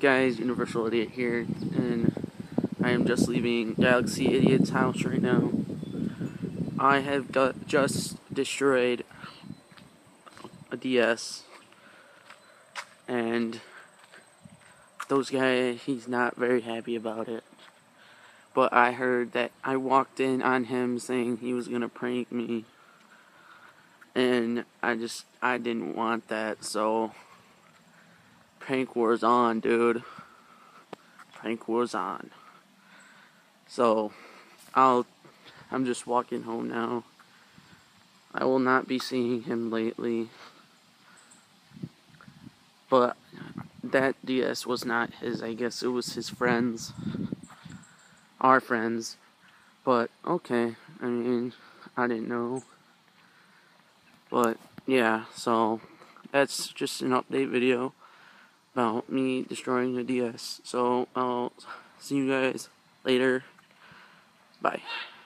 guys? Universal Idiot here, and I am just leaving Galaxy Idiot's house right now. I have got, just destroyed a DS, and those guys, he's not very happy about it. But I heard that I walked in on him saying he was gonna prank me, and I just I didn't want that, so prank war's on, dude. Prank war's on. So, I'll, I'm just walking home now. I will not be seeing him lately. But that DS was not his, I guess it was his friends. Our friends. But, okay. I mean, I didn't know. But, yeah, so, that's just an update video about me destroying the DS. So I'll see you guys later. Bye.